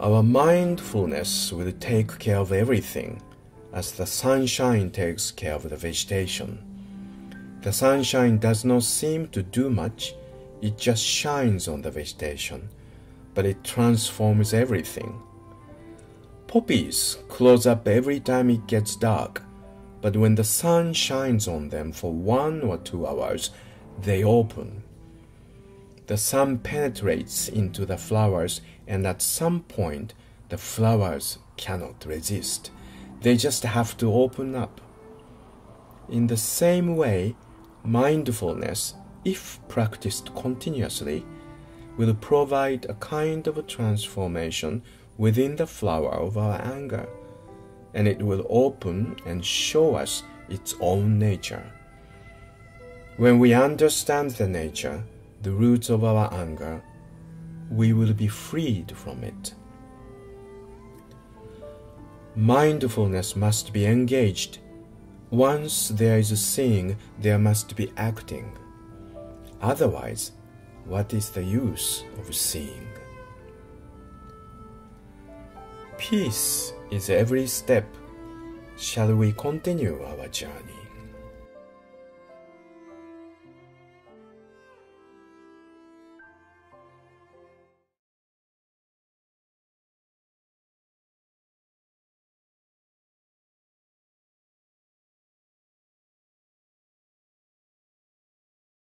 Our mindfulness will take care of everything as the sunshine takes care of the vegetation. The sunshine does not seem to do much, it just shines on the vegetation, but it transforms everything. Poppies close up every time it gets dark, but when the sun shines on them for one or two hours, they open. The sun penetrates into the flowers, and at some point, the flowers cannot resist. They just have to open up. In the same way, mindfulness, if practiced continuously, will provide a kind of a transformation within the flower of our anger, and it will open and show us its own nature. When we understand the nature, the roots of our anger, we will be freed from it. Mindfulness must be engaged. Once there is a seeing, there must be acting. Otherwise, what is the use of seeing? Peace is every step. Shall we continue our journey?